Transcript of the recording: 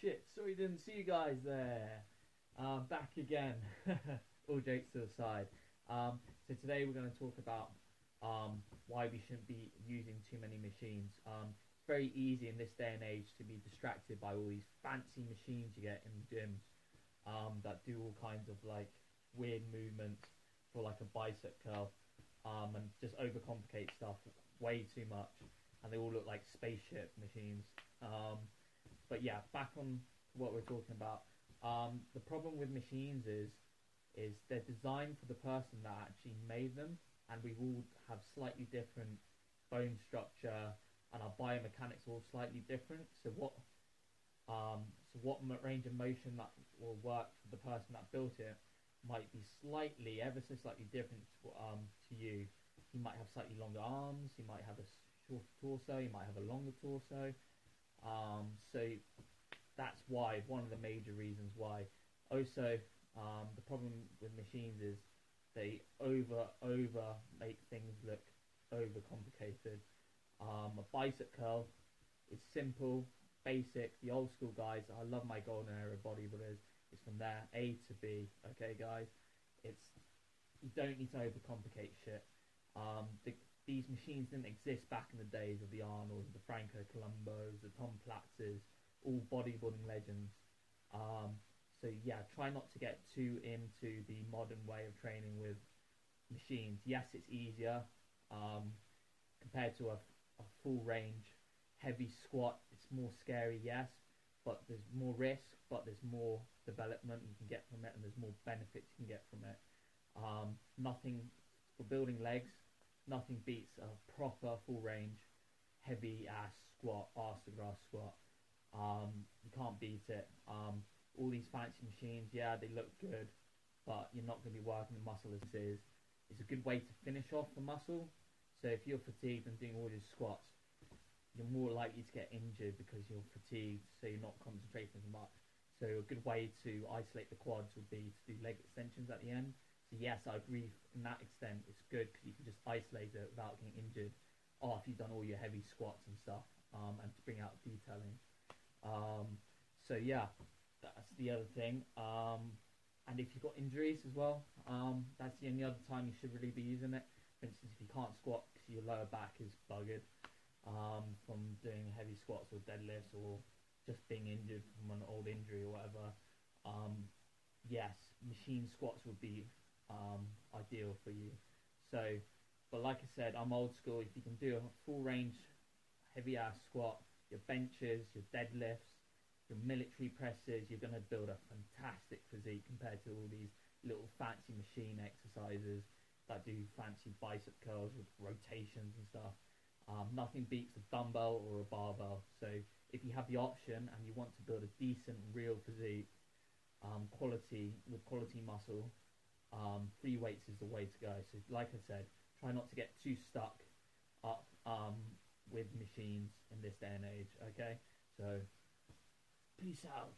Shit, sorry didn't see you guys there. Um, back again. All jokes to the side. Um, so today we're going to talk about um, why we shouldn't be using too many machines. Um, it's very easy in this day and age to be distracted by all these fancy machines you get in the gyms um, that do all kinds of like weird movements for like a bicep curl um, and just overcomplicate stuff way too much. And they all look like spaceship machines. But yeah, back on what we're talking about. Um, the problem with machines is is they're designed for the person that actually made them, and we all have slightly different bone structure, and our biomechanics are all slightly different. So what um, so what range of motion that will work for the person that built it might be slightly, ever so slightly different to, um, to you. He might have slightly longer arms. He might have a shorter torso. He might have a longer torso. Um, so that's why one of the major reasons why. Also, um, the problem with machines is they over over make things look over complicated. Um, a bicep curl is simple, basic. The old school guys, I love my golden era bodybuilders. It's from there A to B. Okay, guys, it's you don't need to overcomplicate shit. Um, the, these machines didn't exist back in the days of the Arnolds, the Franco Columbus, the Tom Platzes, all bodybuilding legends. Um, so yeah, try not to get too into the modern way of training with machines. Yes, it's easier um, compared to a, a full range heavy squat. It's more scary, yes, but there's more risk, but there's more development you can get from it, and there's more benefits you can get from it. Um, nothing for building legs nothing beats a proper full range heavy ass squat, arse to grass squat. Um, you can't beat it. Um, all these fancy machines, yeah, they look good, but you're not going to be working the muscle as it is. It's a good way to finish off the muscle. So if you're fatigued and doing all these squats, you're more likely to get injured because you're fatigued, so you're not concentrating as much. So a good way to isolate the quads would be to do leg extensions at the end. So yes, I agree in that extent. It's good because you can just isolate it without getting injured after you've done all your heavy squats and stuff, um, and to bring out detailing. Um, so yeah, that's the other thing. Um, and if you've got injuries as well, um, that's the only other time you should really be using it. For instance, if you can't squat because your lower back is buggered um, from doing heavy squats or deadlifts or just being injured from an old injury or whatever, um, yes, machine squats would be um, ideal for you. So, but like I said, I'm old school. If you can do a full range, heavy ass squat, your benches, your deadlifts, your military presses, you're going to build a fantastic physique compared to all these little fancy machine exercises that do fancy bicep curls with rotations and stuff. Um, nothing beats a dumbbell or a barbell. So if you have the option and you want to build a decent, real physique, um, quality with quality muscle, um, free weights is the way to go. So, like I said, try not to get too stuck up um, with machines in this day and age. Okay, so peace out.